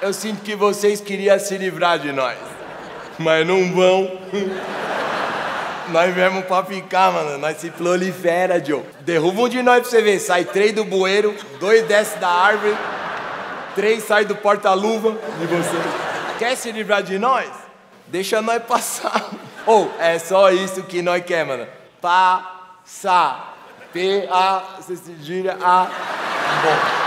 Eu sinto que vocês queriam se livrar de nós. Mas não vão. Nós viemos pra ficar, mano. Nós se prolifera, Joe. Derruba um de nós pra você ver. Sai três do bueiro, dois desce da árvore, três sai do porta-luva de você. Quer se livrar de nós? Deixa nós passar. Ou oh, é só isso que nós quer, mano. Passar. P-A, você se gira A. Bom.